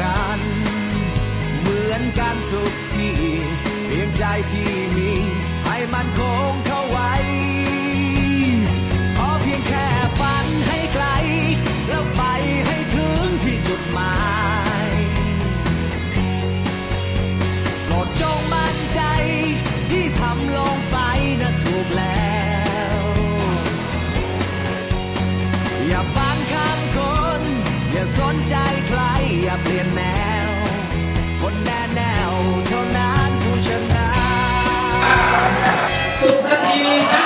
กัน เหมือนกันทุกทีเพียงใจที่มี ให้มันคงเข้าไว้ขอเพียงแค่ฝันให้ไกล แล้วไปให้ถึงที่จุดหมายโปรดจงมั่นใจที่ทำลงไปนะถูกแล้ว อย่าฟังคำคน อย่าสนใจ Thank you.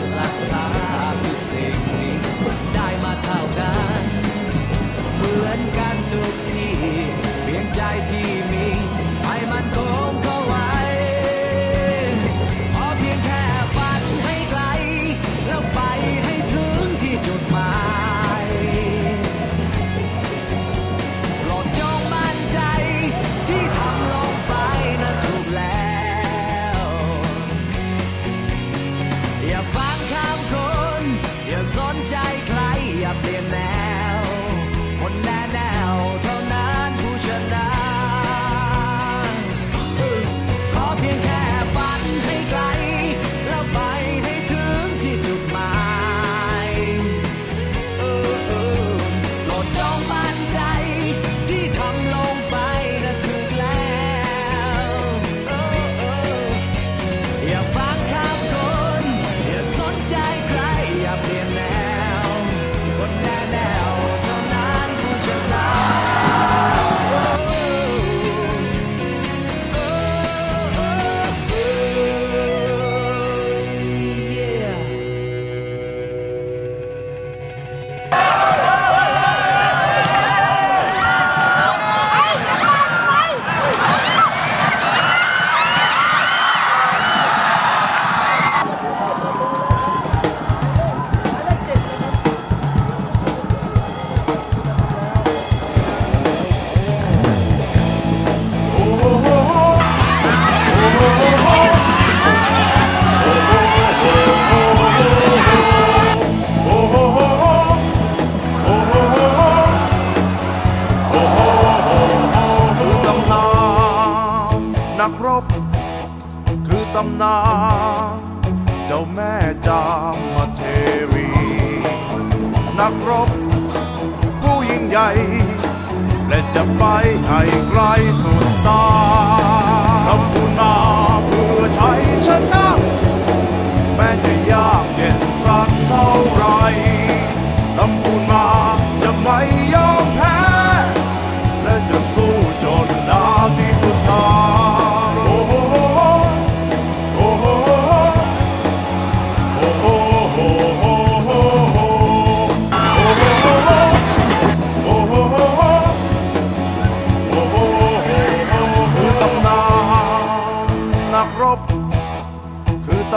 sapato sem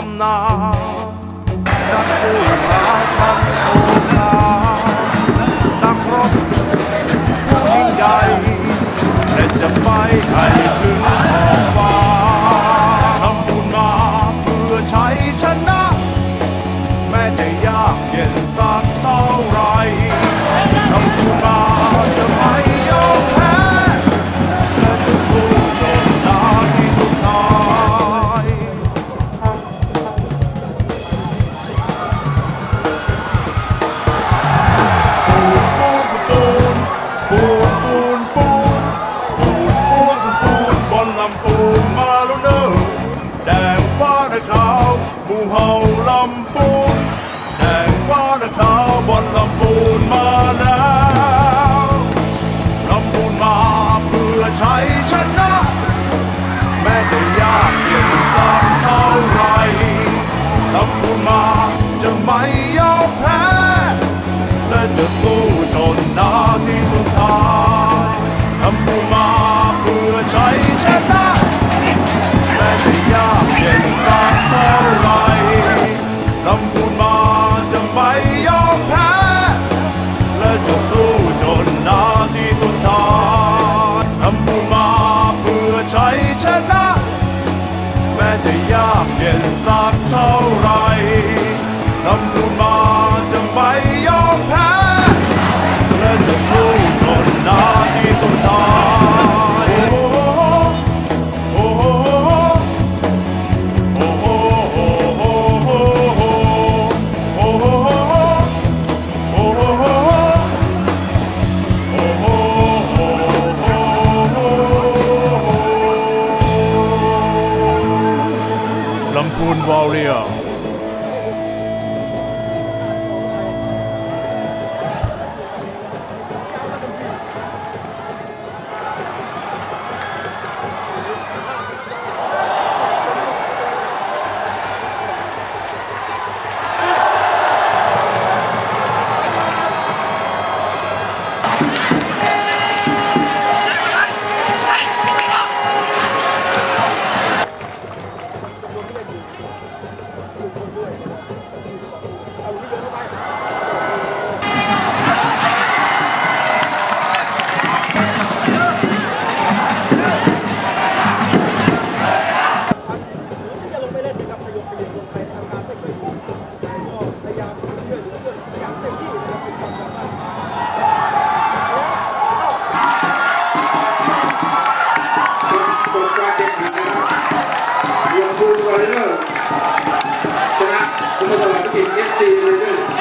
ตำนานนักสู้ราชันโอชานักรบผู้ยิ่งใหญ่และจะไปไหน Rosa Martínez, FC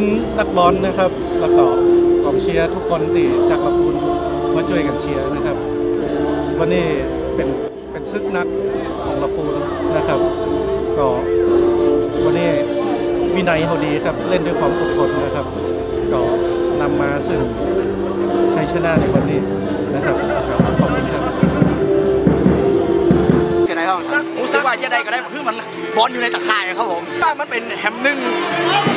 คุณนักบอลนะครับแล้วก็กองเชียร์ทุกคนที่จากลำพูนมาช่วยกันเชียร์นะครับ วันนี้เป็นเป็นซึกนักของลำพูนนะครับ ก็วันนี้วินัยเขาดีครับเล่นด้วยความอดทนนะครับ ก็นำมาซึ่งชัยชนะในวันนี้นะครับขอบคุณครับเป็นไงครับรู้สึกว่าจะได้ก็ได้คือมันบอลอยู่ในตะข่ายครับผมถ้ามันเป็นแฮมหนึ่ง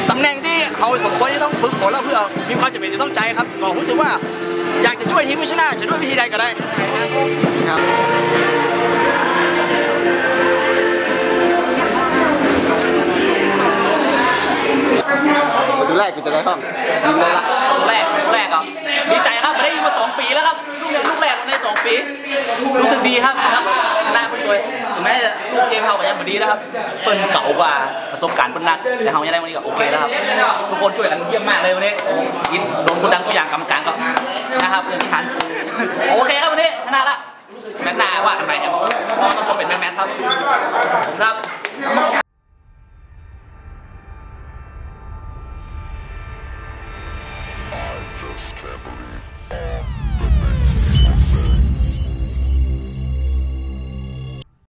ตำแหน่งที่ เขาสมควรจะต้องฝึกฝนแล้วเพื่อมีความจำเป็นจะต้องใจครับก็รู้สึกว่าอยากจะช่วยทีมให้ชนะจะด้วยวิธีใดก็ได้ครับประตูแรกกูจะได้ห้องยิงได้ละ ครัดีใจครับได้ยิงมา 2 ปีแล้วครับลูกแรกลูกแรกใน 2 ปี รู้สึกดีครับครัชนะไปช่วยถึงแม้ลูกเกมเขาแบบนี้มันดีแล้วครับเปิ้นเก่ากว่าประสบการณ์เปิ้นนักแต่เขายังได้วันนี้ก็โอเคแล้วครับทุกคนช่วยกันเยี่ยมมากเลยวันนี้ยินโดนคนดังตัวอย่างกรรมการก็นะครับเรื่องที่ทันโอเคครับวันนี้ชนะละแมตช์นาว่ากันไปครับต้องเป็นแมนตช์ครับครับ